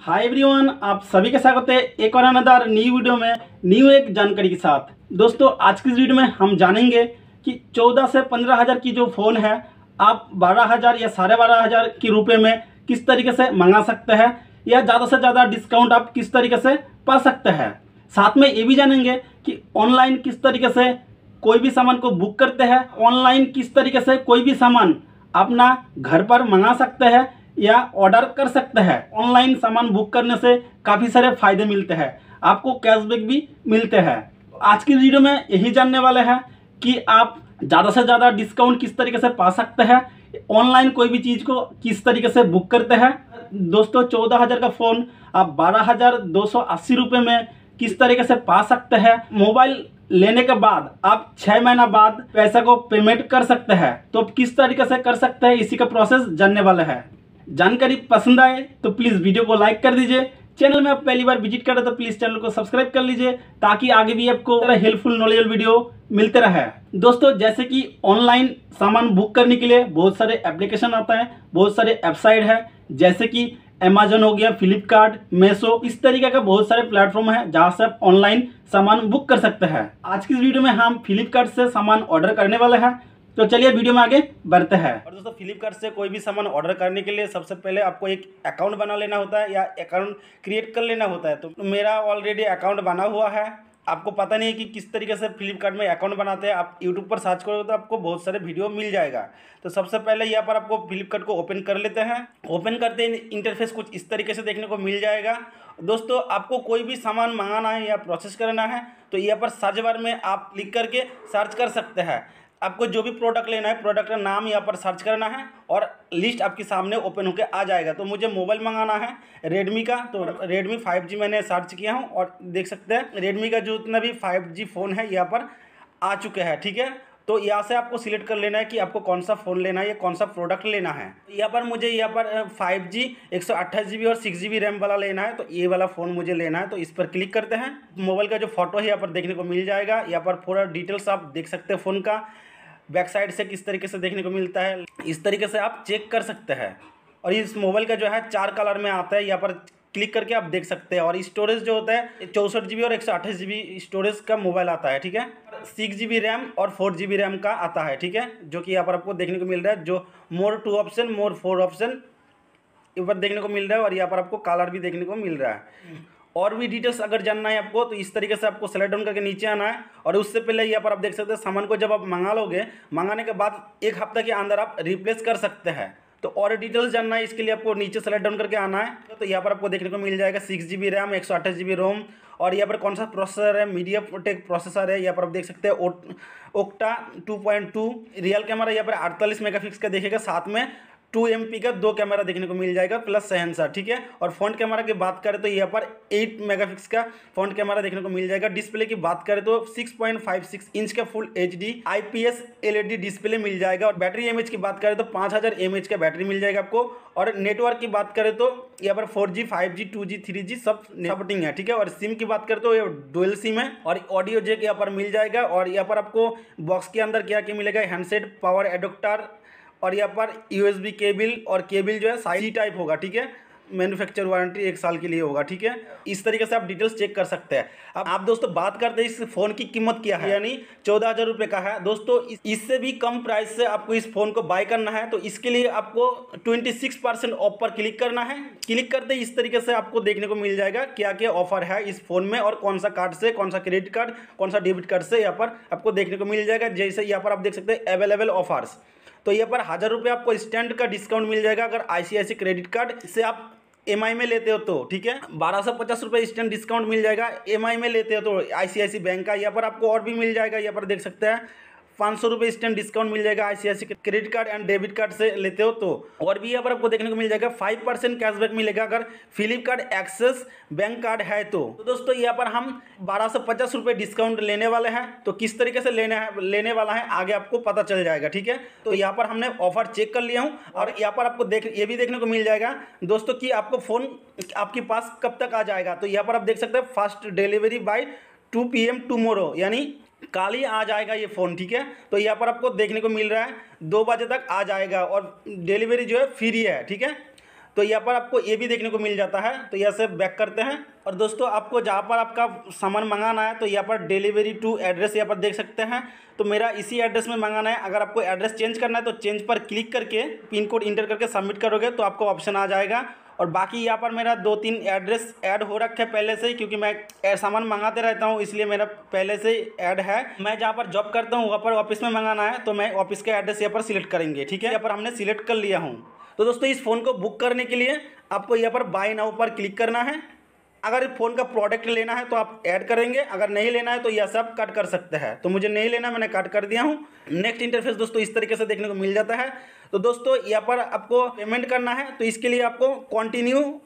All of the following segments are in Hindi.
हाय एवरीवन आप सभी के स्वागत है एक और अनदर न्यू वीडियो में न्यू एक जानकारी के साथ। दोस्तों, आज की इस वीडियो में हम जानेंगे कि 14 से 15 हज़ार की जो फ़ोन है, आप 12 हज़ार या साढ़े बारह हज़ार के रुपए में किस तरीके से मंगा सकते हैं या ज़्यादा से ज़्यादा डिस्काउंट आप किस तरीके से पा सकते हैं। साथ में ये भी जानेंगे कि ऑनलाइन किस तरीके से कोई भी सामान को बुक करते हैं ऑनलाइन किस तरीके से कोई भी सामान अपना घर पर मंगा सकते हैं या ऑर्डर कर सकते हैं। ऑनलाइन सामान बुक करने से काफ़ी सारे फ़ायदे मिलते हैं। आपको कैशबैक भी मिलते हैं। आज की वीडियो में यही जानने वाले हैं कि आप ज़्यादा से ज़्यादा डिस्काउंट किस तरीके से पा सकते हैं। ऑनलाइन कोई भी चीज़ को किस तरीके से बुक करते हैं। दोस्तों, चौदह हज़ार का फ़ोन आप बारह हज़ार दो सौ अस्सी रुपये में किस तरीके से पा सकते हैं। मोबाइल लेने के बाद आप छः महीना बाद पैसा को पेमेंट कर सकते हैं। तो किस तरीके से कर सकते हैं, इसी का प्रोसेस जानने वाले हैं। जानकारी पसंद आए तो प्लीज़ वीडियो को लाइक कर दीजिए। चैनल में आप पहली बार विज़िट कर करें तो प्लीज़ चैनल को सब्सक्राइब कर लीजिए ताकि आगे भी आपको हेल्पफुल नॉलेज वीडियो मिलते रहे। दोस्तों, जैसे कि ऑनलाइन सामान बुक करने के लिए बहुत सारे एप्लीकेशन आता है, बहुत सारे वेबसाइट है, जैसे कि अमेजोन हो गया फ्लिपकार्ट मेसो इस तरीके का बहुत सारे प्लेटफॉर्म है जहाँ से आप ऑनलाइन सामान बुक कर सकते हैं। आज की इस वीडियो में हम फ्लिपकार्ट से सामान ऑर्डर करने वाले हैं। तो चलिए वीडियो में आगे बढ़ते हैं। और दोस्तों फ्लिपकार्ट से कोई भी सामान ऑर्डर करने के लिए सबसे पहले आपको एक अकाउंट बना लेना होता है या अकाउंट क्रिएट कर लेना होता है। तो मेरा ऑलरेडी अकाउंट बना हुआ है। आपको पता नहीं है कि किस तरीके से फ्लिपकार्ट में अकाउंट बनाते हैं। आप यूट्यूब पर सर्च करोगे तो आपको बहुत सारे वीडियो मिल जाएगा। तो सबसे पहले यहाँ पर आपको फ्लिपकार्ट को ओपन कर लेते हैं। ओपन करते ही इंटरफेस कुछ इस तरीके से देखने को मिल जाएगा। दोस्तों, आपको कोई भी सामान मंगाना है या प्रोसेस करना है तो यहाँ पर सर्च बार में आप लिख करके सर्च कर सकते हैं। आपको जो भी प्रोडक्ट लेना है प्रोडक्ट का नाम यहाँ पर सर्च करना है और लिस्ट आपके सामने ओपन होकर आ जाएगा। तो मुझे मोबाइल मंगाना है रेडमी का। तो रेडमी फाइव जी मैंने सर्च किया हूँ और देख सकते हैं रेडमी का जो जितना भी फाइव जी फ़ोन है यहाँ पर आ चुके हैं, ठीक है? तो यहाँ से आपको सिलेक्ट कर लेना है कि आपको कौन सा फ़ोन लेना है, या कौन सा प्रोडक्ट लेना है। यहाँ पर मुझे यहाँ पर फाइव जी एक सौ अट्ठाईस जी बी और सिक्स जी बी रैम वाला लेना है तो ये वाला फ़ोन मुझे लेना है। तो इस पर क्लिक करते हैं। मोबाइल का जो फ़ोटो है यहाँ पर देखने को मिल जाएगा। यहाँ पर पूरा डिटेल्स आप देख सकते हैं फ़ोन का। बैक साइड से किस तरीके से देखने को मिलता है, इस तरीके से आप चेक कर सकते हैं। और इस मोबाइल का जो है, चार कलर में आता है, यहाँ पर क्लिक करके आप देख सकते हैं। और स्टोरेज जो होता है, चौंसठ जी और एक सौ स्टोरेज का मोबाइल आता है, ठीक है? सिक्स जी रैम और फोर जी रैम का आता है, ठीक है? जो कि यहाँ पर आपको देखने को मिल रहा है, जो more two option more four option ऊपर देखने को मिल रहा है और यहाँ पर आपको कलर भी देखने को मिल रहा है। और भी डिटेल्स अगर जानना है आपको तो इस तरीके से आपको सेलेक्ट डाउन करके नीचे आना है। और उससे पहले यहाँ पर आप देख सकते हैं, सामान को जब आप मंगा लोगे, मंगाने के बाद एक हफ़्ते के अंदर आप रिप्लेस कर सकते हैं। तो और डिटेल्स जानना है, इसके लिए आपको नीचे सेलेक्ट डाउन करके आना है। तो यहाँ पर आपको देखने को मिल जाएगा सिक्स जी बी रैम एक सौ अट्ठाईस जी बी रोम और यहाँ पर कौन सा प्रोसेसर है? मीडिया टेक प्रोसेसर है। यहाँ पर आप देख सकते हैं octa two point two rear camera यहाँ पर अड़तालीस मेगापिक्स का देखेगा साथ में। टू एम का दो कैमरा देखने को मिल जाएगा प्लस सेंसर ठीक है? और फ्रंट कैमरा की बात करें तो यहाँ पर एट मेगापिक्स का फ्रंट कैमरा देखने को मिल जाएगा। डिस्प्ले की बात करें तो 6.56 इंच का full H D IPS LED display मिल जाएगा। और बैटरी एमएच की बात करें तो 5000 हज़ार का बैटरी मिल जाएगा आपको। और नेटवर्क की बात करें तो यहाँ पर four G five G two G three G सब सपोर्टिंग है, ठीक है? और सिम की बात करें तो ये डुअल सिम है और ऑडियो जेक यहाँ पर मिल जाएगा। और यहाँ पर आपको बॉक्स के अंदर क्या क्या मिलेगा? हैंडसेट पावर एडोप्टर और यहाँ पर यूएसबी केबल और केबल जो है साइज़ टाइप होगा, ठीक है? मैन्युफैक्चर वारंटी एक साल के लिए होगा, ठीक है? इस तरीके से आप डिटेल्स चेक कर सकते हैं। अब आप दोस्तों बात करते हैं इस फ़ोन की कीमत क्या है? यानी चौदह हज़ार रुपये का है। दोस्तों इससे भी कम प्राइस से आपको इस फ़ोन को बाय करना है तो इसके लिए आपको ट्वेंटी सिक्स परसेंट ऑफ़ पर क्लिक करना है। क्लिक करते इस तरीके से आपको देखने को मिल जाएगा क्या क्या ऑफ़र है इस फ़ोन में और कौन सा कार्ड से, कौन सा क्रेडिट कार्ड कौन सा डेबिट कार्ड से यहाँ पर आपको देखने को मिल जाएगा। जैसे यहाँ पर आप देख सकते हैं अवेलेबल ऑफर्स तो यहाँ पर हज़ार रुपये आपको स्टैंड का डिस्काउंट मिल जाएगा अगर आई क्रेडिट कार्ड से आप एम में लेते हो तो ठीक है? बारह सौ पचास रुपये स्टैंड डिस्काउंट मिल जाएगा एम में लेते हो तो आई बैंक का यहाँ पर आपको और भी मिल जाएगा यहाँ पर देख सकते हैं। पाँच सौ रुपये स्टैंड डिस्काउंट मिल जाएगा ICICI credit card and debit card से लेते हो तो। और भी यहाँ पर आपको देखने को मिल जाएगा फाइव परसेंट कैशबैक मिलेगा अगर फ्लिपकार्ट एक्सेस बैंक कार्ड है तो, तो दोस्तों यहाँ पर हम बारह सौ पचास रुपये डिस्काउंट लेने वाले हैं। तो किस तरीके से लेने है लेने वाला है आगे आपको पता चल जाएगा ठीक है? तो यहाँ पर हमने ऑफ़र चेक कर लिया हूँ और यहाँ पर आपको देख ये भी देखने को मिल जाएगा दोस्तों कि आपको फ़ोन आपके पास कब तक आ जाएगा? तो यहाँ पर आप देख सकते हैं fast delivery by two P M tomorrow यानी कल ही आ जाएगा ये फ़ोन, ठीक है? तो यहाँ पर आपको देखने को मिल रहा है, दो बजे तक आ जाएगा और डिलीवरी जो है फ्री है, ठीक है? तो यहाँ पर आपको ये भी देखने को मिल जाता है तो यहाँ से बैक करते हैं। और दोस्तों, आपको जहाँ पर आपका सामान मंगाना है तो यहाँ पर डिलीवरी टू एड्रेस यहाँ पर देख सकते हैं। तो मेरा इसी एड्रेस में मंगाना है। अगर आपको एड्रेस चेंज करना है तो चेंज पर क्लिक करके पिन कोड इंटर करके सबमिट करोगे तो आपको ऑप्शन आ जाएगा। और बाकी यहाँ पर मेरा दो तीन एड्रेस ऐड हो रखे है पहले से ही, क्योंकि मैं सामान मंगाते रहता हूँ, इसलिए मेरा पहले से ही ऐड है। मैं जहाँ पर जॉब करता हूँ, वहाँ पर ऑफ़िस में मंगाना है तो मैं ऑफ़िस के एड्रेस यहाँ पर सिलेक्ट करेंगे, ठीक है? यहाँ पर हमने सिलेक्ट कर लिया हूँ। तो दोस्तों, इस फ़ोन को बुक करने के लिए आपको यहाँ पर बाय नाउ पर क्लिक करना है। अगर फ़ोन का प्रोडक्ट लेना है तो आप ऐड करेंगे, अगर नहीं लेना है तो यह सब कट कर सकते हैं। तो मुझे नहीं लेना, मैंने कट कर दिया हूँ। नेक्स्ट इंटरफेस दोस्तों इस तरीके से देखने को मिल जाता है। तो दोस्तों, यहाँ पर आपको पेमेंट करना है तो इसके लिए आपको कॉन्टिन्यू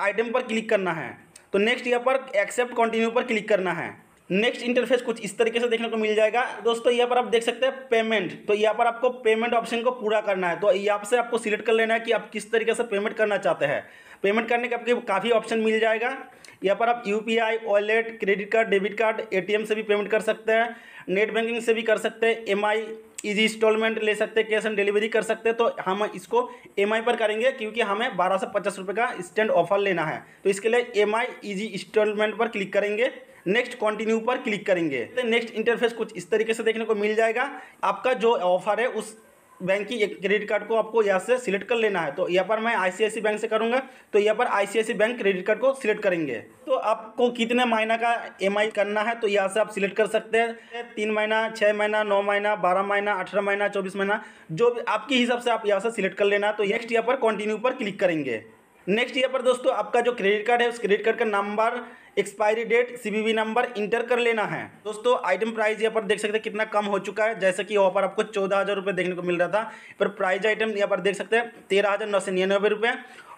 आइटम पर क्लिक करना है। तो नेक्स्ट यहाँ पर एक्सेप्ट कॉन्टिन्यू पर क्लिक करना है। नेक्स्ट इंटरफेस कुछ इस तरीके से देखने को मिल जाएगा। दोस्तों, यहाँ पर आप देख सकते हैं पेमेंट तो यहाँ पर आपको पेमेंट ऑप्शन को पूरा करना है। तो यहाँ से आपको सिलेक्ट कर लेना है कि आप किस तरीके से पेमेंट करना चाहते हैं। पेमेंट करने के आपके काफ़ी ऑप्शन मिल जाएगा। यहाँ पर आप U P I wallet credit card debit card ATM से भी पेमेंट कर सकते हैं। नेट बैंकिंग से भी कर सकते हैं। एम आई ईजी इंस्टॉलमेंट ले सकते हैं कैश ऑन डिलीवरी कर सकते हैं। तो हम इसको एम आई पर करेंगे क्योंकि हमें बारह सौ पचास रुपये का स्टैंड ऑफ़र लेना है। तो इसके लिए एम आई ईजी इंस्टॉलमेंट पर क्लिक करेंगे। नेक्स्ट कंटिन्यू पर क्लिक करेंगे। तो नेक्स्ट इंटरफेस कुछ इस तरीके से देखने को मिल जाएगा। आपका जो ऑफ़र है, उस बैंक की क्रेडिट कार्ड को आपको यहाँ से सिलेक्ट कर लेना है। तो यहाँ पर मैं आईसीआईसी बैंक से करूँगा। तो यहाँ पर आईसीआईसी बैंक क्रेडिट कार्ड को सिलेक्ट करेंगे। तो आपको कितने महीना का एमआई करना है तो यहाँ से आप सिलेक्ट कर सकते हैं। तीन महीना छः महीना, नौ महीना, बारह महीना, अठारह महीना, चौबीस महीना, जो भी आपके हिसाब से आप यहाँ से सिलेक्ट कर लेना तो नेक्स्ट यहाँ पर कंटिन्यू पर क्लिक करेंगे। नेक्स्ट यहाँ पर दोस्तों, आपका जो क्रेडिट कार्ड है, उस क्रेडिट कार्ड का number expiry date CVV number enter कर लेना है। दोस्तों आइटम प्राइस यहाँ पर देख सकते हैं कितना कम हो चुका है। जैसे कि यहाँ पर आपको चौदह हज़ार रुपये देखने को मिल रहा था। पर प्राइस आइटम यहाँ पर देख सकते हैं, तेरह हज़ार नौ सौ निन्यानवे रुपये।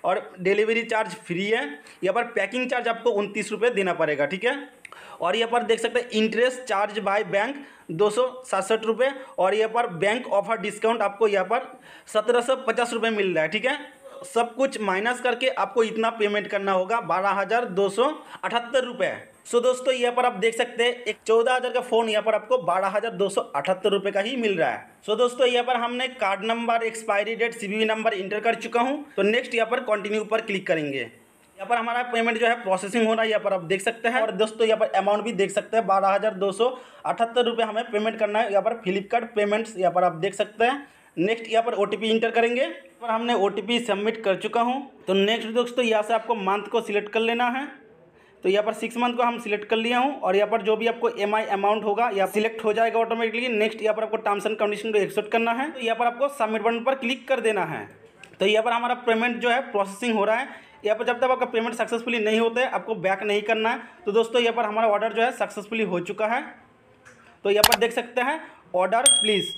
और डिलीवरी चार्ज फ्री है। यहाँ पर पैकिंग चार्ज आपको उनतीस रुपये देना पड़ेगा, ठीक है? और यहाँ पर देख सकते हैं इंटरेस्ट चार्ज बाय बैंक दो सौ सड़सठ रुपये। और यहाँ पर बैंक ऑफ़र डिस्काउंट आपको यहाँ पर सत्रह सौ पचास रुपये मिल रहा है, ठीक है? सब कुछ माइनस करके आपको इतना पेमेंट करना होगा, बारह हज़ार दो सौ अठहत्तर रुपये सो दोस्तों, यहाँ पर आप देख सकते हैं, एक चौदह हज़ार का फ़ोन यहाँ पर आपको बारह हज़ार दो सौ अठहत्तर रुपये का ही मिल रहा है। सो दोस्तों, यहाँ पर हमने card number expiry date CVV number enter कर चुका हूँ। तो नेक्स्ट यहाँ पर कंटिन्यू पर क्लिक करेंगे। यहाँ पर हमारा पेमेंट जो है प्रोसेसिंग हो रहा है, यहाँ पर आप देख सकते हैं। और दोस्तों, यहाँ पर अमाउंट भी देख सकते हैं, बारह हज़ार दो सौ अठहत्तर रुपये हमें पेमेंट करना है। यहाँ पर फ्लिपकार्ट पेमेंट्स यहाँ पर आप देख सकते हैं। नेक्स्ट यहाँ पर OTP इंटर करेंगे पर हमने ओटीपी सबमिट कर चुका हूँ तो नेक्स्ट दोस्तों यहाँ से आपको मंथ को सिलेक्ट कर लेना है तो यहाँ पर सिक्स मंथ को हम सिलेक्ट कर लिया हूँ और यहाँ पर जो भी आपको एमआई अमाउंट होगा या सिलेक्ट हो जाएगा ऑटोमेटिकली नेक्स्ट यहाँ पर आपको टर्म्स एंड कंडीशन को एक्सेप्ट करना है तो यहाँ पर आपको सबमिट बटन पर क्लिक कर देना है तो यहाँ पर हमारा पेमेंट जो है प्रोसेसिंग हो रहा है यहाँ पर जब तक आपका पेमेंट सक्सेसफुली नहीं होता है आपको बैक नहीं करना है तो दोस्तों यहाँ पर हमारा ऑर्डर जो है सक्सेसफुली हो चुका है तो यहाँ पर देख सकते हैं ऑर्डर प्लीज़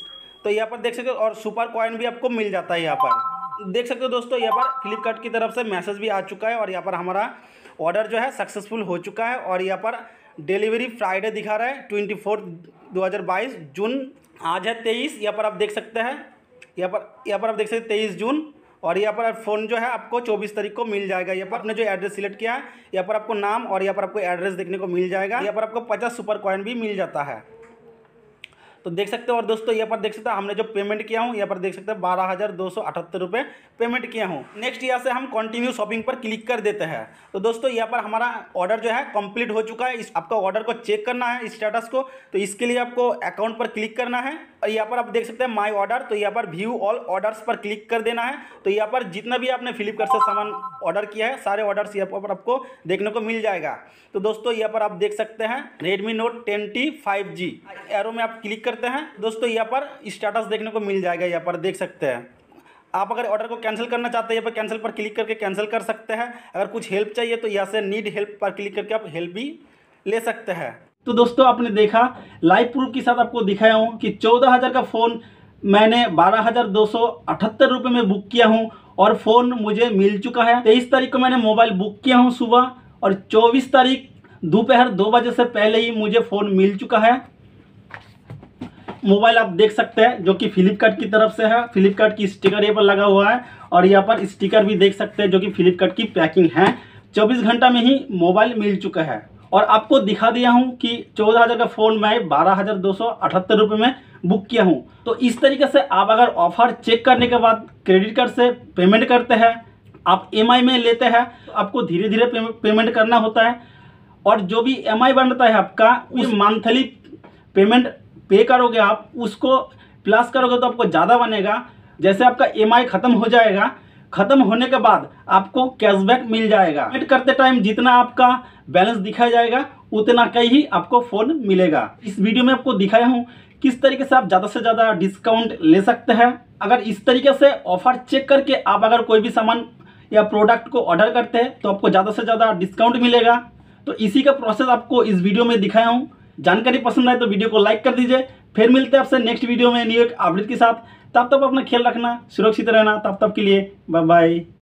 तो यहाँ पर देख सकते हो और सुपर कॉइन भी आपको मिल जाता है यहाँ पर देख सकते हो दोस्तों यहाँ पर फ्लिपकार्ट की तरफ़ से मैसेज भी आ चुका है और यहाँ पर हमारा ऑर्डर जो है सक्सेसफुल हो चुका है और यहाँ पर डिलीवरी फ्राइडे दिखा रहा है ट्वेंटी फोर दो जून आज है तेईस यहाँ पर आप देख सकते हैं यहाँ पर यहाँ पर आप देख सकते हैं तेईस जून और यहाँ पर फ़ोन जो है आपको चौबीस तारीख को मिल जाएगा यहाँ पर आपने जो एड्रेस सिलेक्ट किया है यहाँ पर आपको नाम और यहाँ पर आपको एड्रेस देखने को मिल जाएगा यहाँ पर आपको पचास सुपर कॉइन भी मिल जाता है तो देख सकते हो, और दोस्तों यहाँ पर देख सकते हैं, हमने जो पेमेंट किया हूँ, यहाँ पर देख सकते हैं, बारह हज़ार दो सौ अठहत्तर रुपये पेमेंट किया हूँ। नेक्स्ट यहाँ से हम कंटिन्यू शॉपिंग पर क्लिक कर देते हैं। तो दोस्तों यहाँ पर हमारा ऑर्डर जो है कंप्लीट हो चुका है। इस आपका ऑर्डर को चेक करना है स्टेटस को। तो इसके लिए आपको अकाउंट पर क्लिक करना है, और यहाँ पर आप देख सकते हैं माई ऑर्डर तो यहाँ पर व्यू ऑल ऑर्डर्स पर क्लिक कर देना है। तो यहाँ पर जितना भी आपने फ्लिपकार्ट से सामान ऑर्डर किया है, सारे ऑर्डर्स यहाँ पर आपको देखने को मिल जाएगा। तो दोस्तों यहाँ पर आप देख सकते हैं Redmi Note ten T five G arrow में आप क्लिक करते हैं। दोस्तों, यहाँ पर स्टेटस देखने को मिल जाएगा, यहाँ पर देख सकते हैं। आप अगर ऑर्डर को कैंसिल करना चाहते हैं, यहाँ पर कैंसिल पर क्लिक करके कैंसिल कर सकते हैं। अगर कुछ हेल्प चाहिए तो यहाँ से नीड हेल्प पर क्लिक करके आप हेल्प भी ले सकते हैं। तो दोस्तों, आपने देखा लाइव प्रूफ के साथ आपको दिखाया हूँ कि चौदह हज़ार का फ़ोन मैंने बारह हज़ार दो सौ अठहत्तर रुपये में बुक किया हूँ और फ़ोन मुझे मिल चुका है। तेईस तारीख को मैंने मोबाइल बुक किया हूँ सुबह और चौबीस तारीख दोपहर दो बजे से पहले ही मुझे फ़ोन मिल चुका है। मोबाइल आप देख सकते हैं जो कि फ्लिपकार्ट की तरफ़ से है। फ्लिपकार्ट की स्टिकर यहाँ पर लगा हुआ है और यहाँ पर स्टिकर भी देख सकते हैं जो कि फ्लिपकार्ट की पैकिंग है। चौबीस घंटा में ही मोबाइल मिल चुका है। और आपको दिखा दिया हूँ कि चौदह हज़ार का फ़ोन मैं बारह हज़ार दो सौ अठहत्तर रुपये में बुक किया हूँ। तो इस तरीके से आप अगर ऑफ़र चेक करने के बाद क्रेडिट कार्ड से पेमेंट करते हैं आप एमआई में लेते हैं तो आपको धीरे धीरे पेमेंट करना होता है। और जो भी एमआई बनता है आपका उस मंथली पेमेंट पे करोगे आप, उसको प्लस करोगे तो आपको ज़्यादा बनेगा। जैसे आपका एम ख़त्म हो जाएगा, ख़त्म होने के बाद आपको कैशबैक मिल जाएगा। पेमेंट करते टाइम जितना आपका बैलेंस दिखाया जाएगा, उतना का ही आपको फ़ोन मिलेगा। इस वीडियो में आपको दिखाया हूँ किस तरीके से आप ज़्यादा से ज़्यादा डिस्काउंट ले सकते हैं। अगर इस तरीके से ऑफ़र चेक करके आप अगर कोई भी सामान या प्रोडक्ट को ऑर्डर करते हैं तो आपको ज़्यादा से ज़्यादा डिस्काउंट मिलेगा। तो इसी का प्रोसेस आपको इस वीडियो में दिखाया हूँ। जानकारी पसंद आए तो वीडियो को लाइक कर दीजिए। फिर मिलते हैं आपसे नेक्स्ट वीडियो में न्यू एक अपडेट के साथ। तब तक अपना ख्याल रखना, सुरक्षित रहना। तब तक के लिए बाय बाय